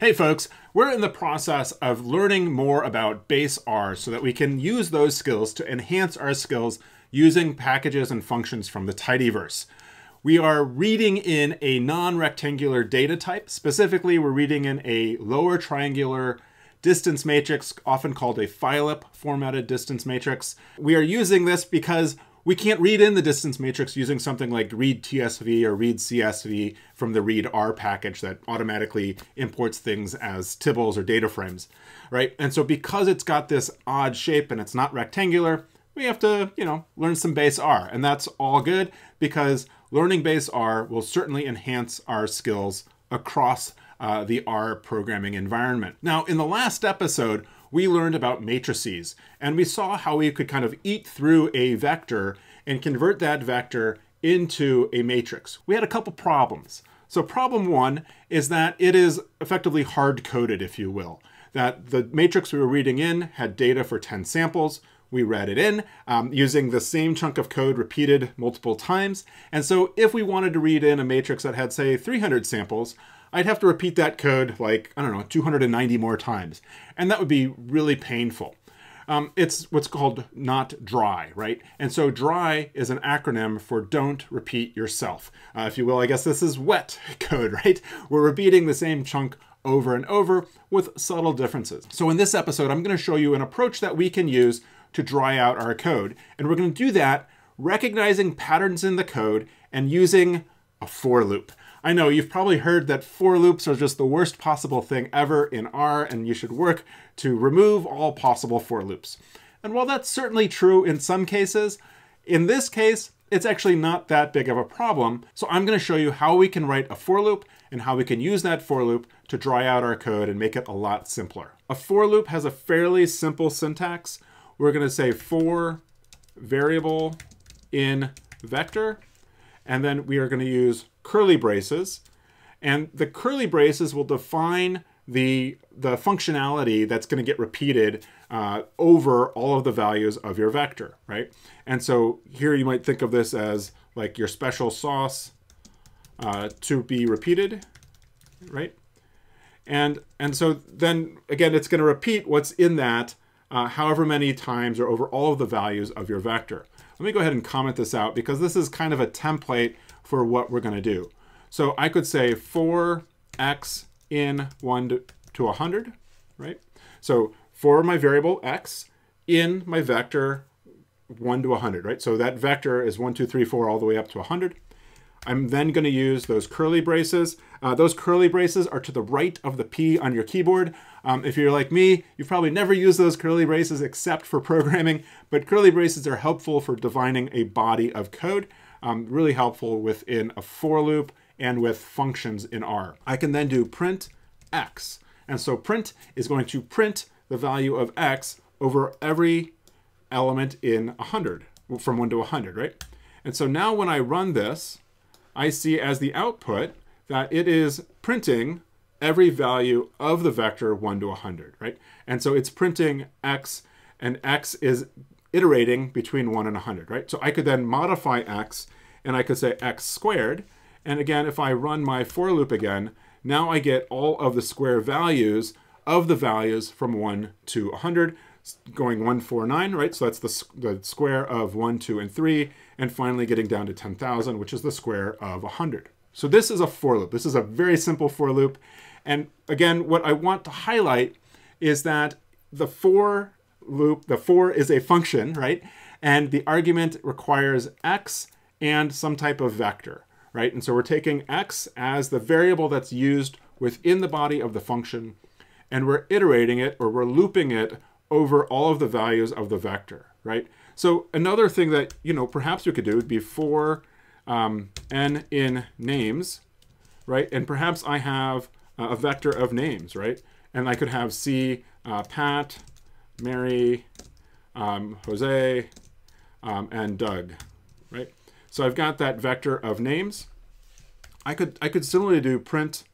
Hey folks, we're in the process of learning more about base R so that we can use those skills to enhance our skills using packages and functions from the tidyverse. We are reading in a non-rectangular data type. Specifically, we're reading in a lower triangular distance matrix, often called a phylip formatted distance matrix. We are using this because we can't read in the distance matrix using something like read TSV or read CSV from the readr package that automatically imports things as tibbles or data frames, right? And so because it's got this odd shape and it's not rectangular, we have to, you know, learn some base R. And that's all good because learning base R will certainly enhance our skills across uh, the R programming environment. Now, in the last episode, we learned about matrices, and we saw how we could kind of eat through a vector and convert that vector into a matrix. We had a couple problems. So problem one is that it is effectively hard-coded, if you will. That the matrix we were reading in had data for 10 samples. We read it in um, using the same chunk of code repeated multiple times. And so if we wanted to read in a matrix that had, say, 300 samples, I'd have to repeat that code like, I don't know, 290 more times. And that would be really painful. Um, it's what's called not dry, right? And so dry is an acronym for don't repeat yourself. Uh, if you will, I guess this is wet code, right? We're repeating the same chunk over and over with subtle differences. So in this episode, I'm gonna show you an approach that we can use to dry out our code. And we're gonna do that recognizing patterns in the code and using a for loop. I know you've probably heard that for loops are just the worst possible thing ever in R, and you should work to remove all possible for loops. And while that's certainly true in some cases, in this case, it's actually not that big of a problem. So I'm going to show you how we can write a for loop and how we can use that for loop to dry out our code and make it a lot simpler. A for loop has a fairly simple syntax. We're going to say for variable in vector, and then we are going to use curly braces. And the curly braces will define the, the functionality that's going to get repeated uh, over all of the values of your vector, right? And so here you might think of this as like your special sauce uh, to be repeated, right? And, and so then again, it's going to repeat what's in that uh, however many times or over all of the values of your vector. Let me go ahead and comment this out because this is kind of a template for what we're going to do. So I could say for x in 1 to, to 100, right? So for my variable x in my vector 1 to 100, right? So that vector is 1, 2, 3, 4, all the way up to 100. I'm then going to use those curly braces. Uh, those curly braces are to the right of the P on your keyboard. Um, if you're like me, you've probably never used those curly braces except for programming, but curly braces are helpful for defining a body of code um, really helpful within a for loop and with functions in R. I can then do print x. And so print is going to print the value of x over every element in 100, from 1 to 100, right? And so now when I run this, I see as the output that it is printing every value of the vector 1 to 100, right? And so it's printing x, and x is iterating between 1 and 100, right? So I could then modify x, and I could say x squared. And again, if I run my for loop again, now I get all of the square values of the values from 1 to 100, going 149, right? So that's the, the square of 1, 2, and 3, and finally getting down to 10,000, which is the square of 100. So this is a for loop. This is a very simple for loop. And again, what I want to highlight is that the for loop, the for is a function, right? And the argument requires x and some type of vector, right? And so we're taking x as the variable that's used within the body of the function, and we're iterating it or we're looping it over all of the values of the vector, right? So another thing that, you know, perhaps we could do would be for um, n in names, right? And perhaps I have a vector of names, right? And I could have C, uh, Pat, Mary, um, Jose, um, and Doug, right? So I've got that vector of names. I could I could similarly do print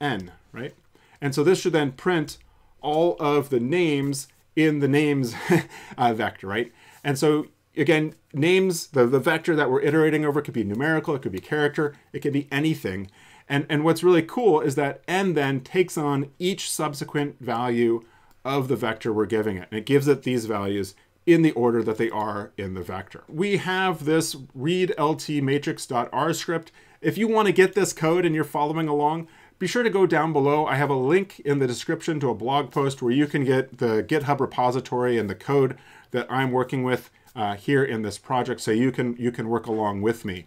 n, right? And so this should then print all of the names in the names uh, vector, right? And so again, names, the, the vector that we're iterating over could be numerical, it could be character, it could be anything. And, and what's really cool is that n then takes on each subsequent value of the vector we're giving it. And it gives it these values in the order that they are in the vector. We have this read_lt matrix.r script. If you want to get this code and you're following along, be sure to go down below. I have a link in the description to a blog post where you can get the GitHub repository and the code that I'm working with uh, here in this project so you can, you can work along with me.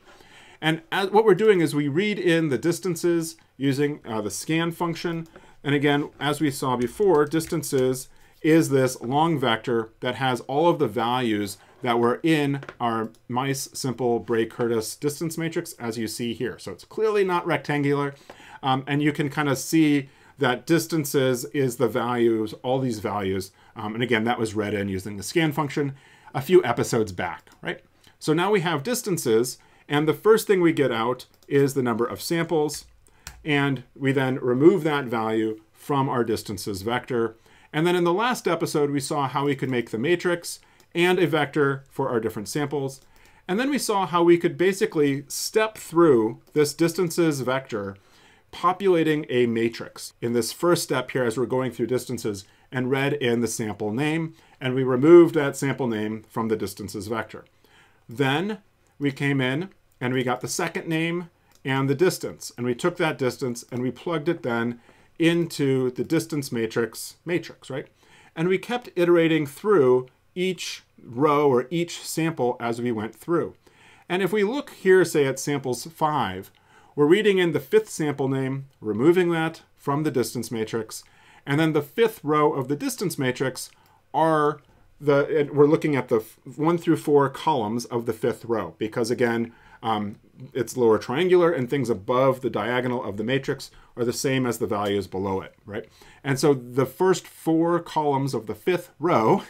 And as, what we're doing is we read in the distances using uh, the scan function. And again, as we saw before, distances is this long vector that has all of the values that were in our mice simple Bray Curtis distance matrix as you see here. So it's clearly not rectangular. Um, and you can kind of see that distances is the values, all these values. Um, and again, that was read in using the scan function a few episodes back, right? So now we have distances, and the first thing we get out is the number of samples, and we then remove that value from our distances vector. And then in the last episode, we saw how we could make the matrix and a vector for our different samples. And then we saw how we could basically step through this distances vector, populating a matrix in this first step here as we're going through distances and read in the sample name. And we removed that sample name from the distances vector. Then we came in and we got the second name and the distance. And we took that distance and we plugged it then into the distance matrix matrix, right? And we kept iterating through each row or each sample as we went through. And if we look here, say at samples five, we're reading in the fifth sample name, removing that from the distance matrix, and then the fifth row of the distance matrix are the, we're looking at the one through four columns of the fifth row, because again, um, it's lower triangular and things above the diagonal of the matrix are the same as the values below it, right? And so the first four columns of the fifth row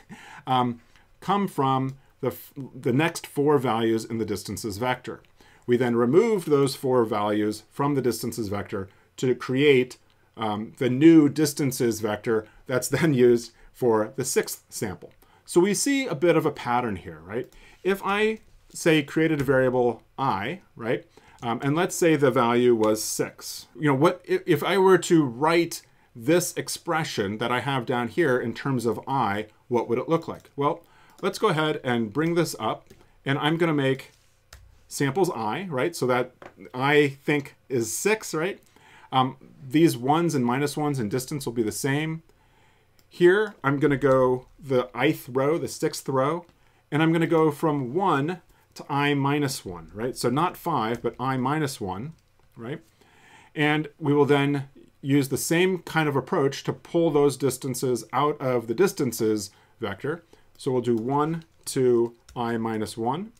um, come from the, the next four values in the distances vector. We then removed those four values from the distances vector to create um, the new distances vector that's then used for the sixth sample. So we see a bit of a pattern here, right? If I say created a variable i, right? Um, and let's say the value was six. You know, what if I were to write this expression that I have down here in terms of i, what would it look like? Well, let's go ahead and bring this up and I'm gonna make samples i, right? So that I think is six, right? Um, these ones and minus ones and distance will be the same. Here, I'm gonna go the ith row, the sixth row, and I'm gonna go from one to i minus 1, right? So not 5, but i minus 1, right? And we will then use the same kind of approach to pull those distances out of the distances vector. So we'll do 1 to i minus 1,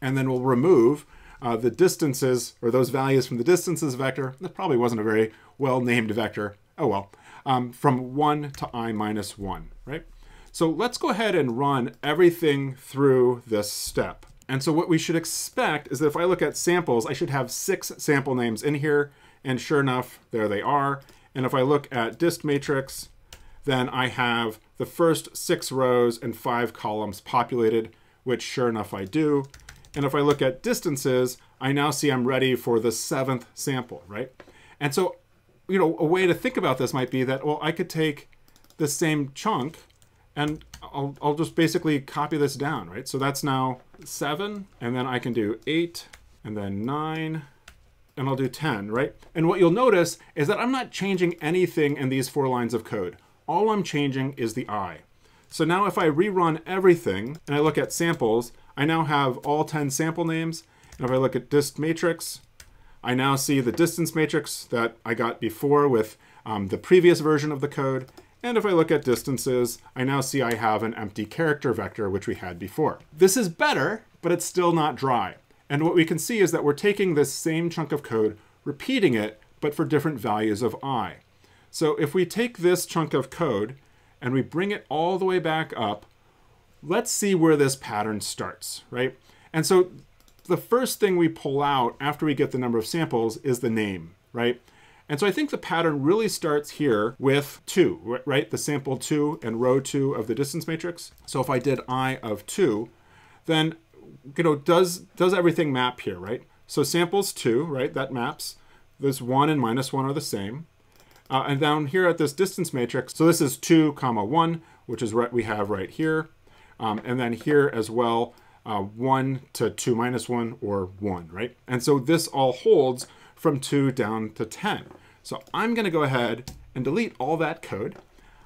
and then we'll remove uh, the distances, or those values from the distances vector. That probably wasn't a very well-named vector. Oh well. Um, from 1 to i minus 1, right? So let's go ahead and run everything through this step. And so what we should expect is that if I look at samples, I should have six sample names in here. And sure enough, there they are. And if I look at dist matrix, then I have the first six rows and five columns populated, which sure enough I do. And if I look at distances, I now see I'm ready for the seventh sample, right? And so, you know, a way to think about this might be that, well, I could take the same chunk and I'll, I'll just basically copy this down, right? So that's now seven, and then I can do eight, and then nine, and I'll do 10, right? And what you'll notice is that I'm not changing anything in these four lines of code. All I'm changing is the i. So now if I rerun everything, and I look at samples, I now have all 10 sample names, and if I look at dist matrix, I now see the distance matrix that I got before with um, the previous version of the code, and if I look at distances, I now see I have an empty character vector, which we had before. This is better, but it's still not dry. And what we can see is that we're taking this same chunk of code, repeating it, but for different values of i. So if we take this chunk of code and we bring it all the way back up, let's see where this pattern starts, right? And so the first thing we pull out after we get the number of samples is the name, right? And so I think the pattern really starts here with 2, right? The sample 2 and row 2 of the distance matrix. So if I did i of 2, then you know does does everything map here, right? So samples 2, right? That maps. this 1 and minus 1 are the same. Uh, and down here at this distance matrix, so this is 2 comma 1, which is what we have right here. Um, and then here as well, uh, 1 to 2 minus 1 or 1, right? And so this all holds from 2 down to 10. So I'm going to go ahead and delete all that code.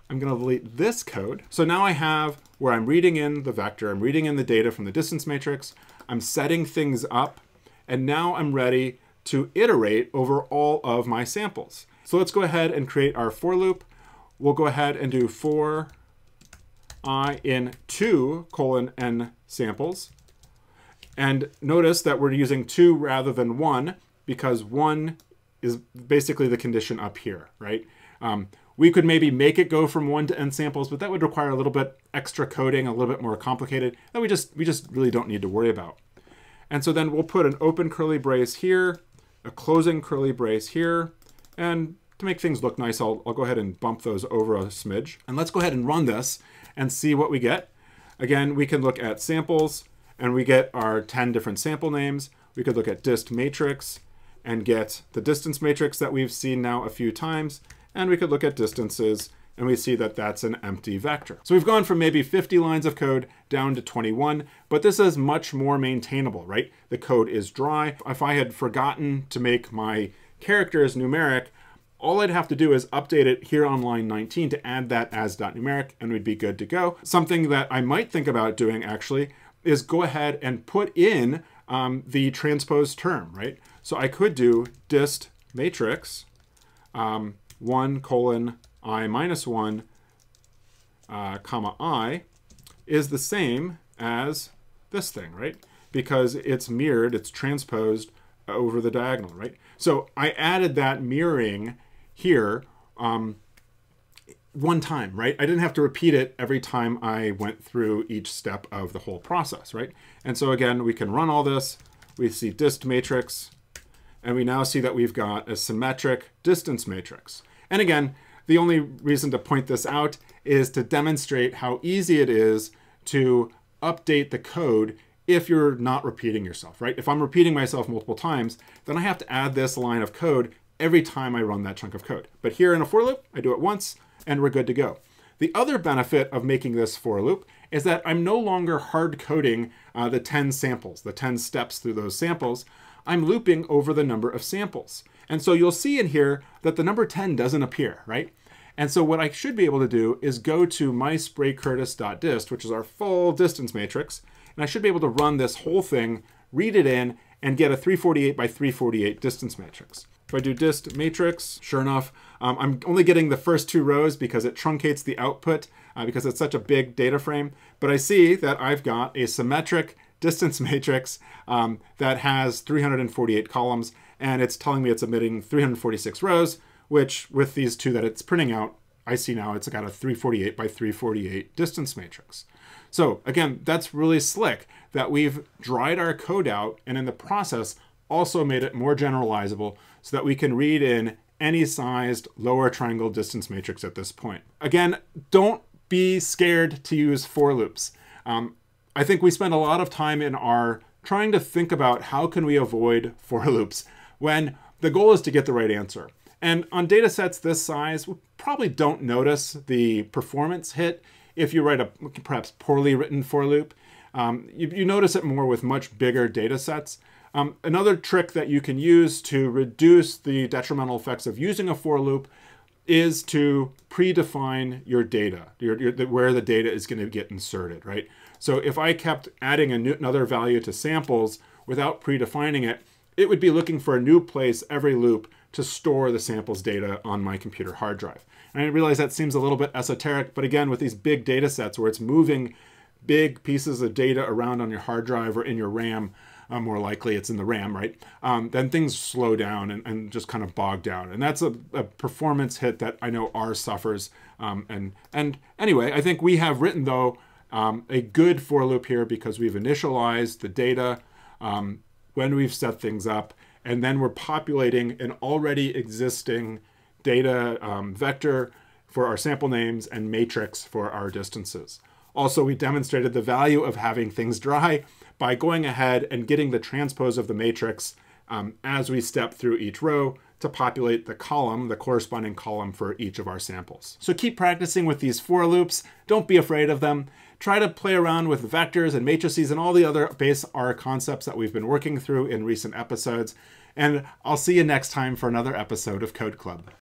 I'm going to delete this code. So now I have where I'm reading in the vector, I'm reading in the data from the distance matrix, I'm setting things up, and now I'm ready to iterate over all of my samples. So let's go ahead and create our for loop. We'll go ahead and do for i in 2 colon n samples. And notice that we're using 2 rather than 1 because 1 is basically the condition up here, right? Um, we could maybe make it go from 1 to n samples, but that would require a little bit extra coding, a little bit more complicated, that we just, we just really don't need to worry about. And so then we'll put an open curly brace here, a closing curly brace here, and to make things look nice, I'll, I'll go ahead and bump those over a smidge. And let's go ahead and run this and see what we get. Again, we can look at samples, and we get our 10 different sample names. We could look at dist matrix and get the distance matrix that we've seen now a few times. And we could look at distances and we see that that's an empty vector. So we've gone from maybe 50 lines of code down to 21, but this is much more maintainable, right? The code is dry. If I had forgotten to make my characters numeric, all I'd have to do is update it here on line 19 to add that as .numeric and we'd be good to go. Something that I might think about doing actually is go ahead and put in um, the transpose term, right? So I could do dist matrix um, 1 colon i minus 1 uh, comma i is the same as this thing, right? Because it's mirrored, it's transposed over the diagonal, right? So I added that mirroring here um, one time, right? I didn't have to repeat it every time I went through each step of the whole process, right? And so again, we can run all this. We see dist matrix, and we now see that we've got a symmetric distance matrix. And again, the only reason to point this out is to demonstrate how easy it is to update the code if you're not repeating yourself, right? If I'm repeating myself multiple times, then I have to add this line of code every time I run that chunk of code. But here in a for loop, I do it once, and we're good to go. The other benefit of making this for loop is that I'm no longer hard coding uh, the 10 samples, the 10 steps through those samples. I'm looping over the number of samples. And so you'll see in here that the number 10 doesn't appear, right? And so what I should be able to do is go to myspraycurtis.dist, which is our full distance matrix, and I should be able to run this whole thing, read it in, and get a 348 by 348 distance matrix. If I do dist matrix, sure enough, um, I'm only getting the first two rows because it truncates the output uh, because it's such a big data frame. But I see that I've got a symmetric distance matrix um, that has 348 columns and it's telling me it's emitting 346 rows, which with these two that it's printing out, I see now it's got a 348 by 348 distance matrix. So again, that's really slick that we've dried our code out and in the process also made it more generalizable so that we can read in any sized lower triangle distance matrix at this point. Again, don't be scared to use for loops. Um, I think we spend a lot of time in R trying to think about how can we avoid for loops when the goal is to get the right answer. And on data sets this size, we probably don't notice the performance hit if you write a perhaps poorly written for loop. Um, you, you notice it more with much bigger data sets. Um, another trick that you can use to reduce the detrimental effects of using a for loop is to predefine your data, your, your, where the data is going to get inserted, right? So if I kept adding another value to samples without predefining it, it would be looking for a new place every loop to store the samples data on my computer hard drive. And I realize that seems a little bit esoteric, but again, with these big data sets where it's moving big pieces of data around on your hard drive or in your RAM, uh, more likely it's in the RAM, right? Um, then things slow down and, and, just kind of bog down. And that's a, a performance hit that I know R suffers. Um, and, and anyway, I think we have written, though, um, a good for loop here because we've initialized the data um, when we've set things up, and then we're populating an already existing data um, vector for our sample names and matrix for our distances. Also, we demonstrated the value of having things dry by going ahead and getting the transpose of the matrix um, as we step through each row to populate the column, the corresponding column for each of our samples. So keep practicing with these for loops. Don't be afraid of them. Try to play around with vectors and matrices and all the other base R concepts that we've been working through in recent episodes. And I'll see you next time for another episode of Code Club.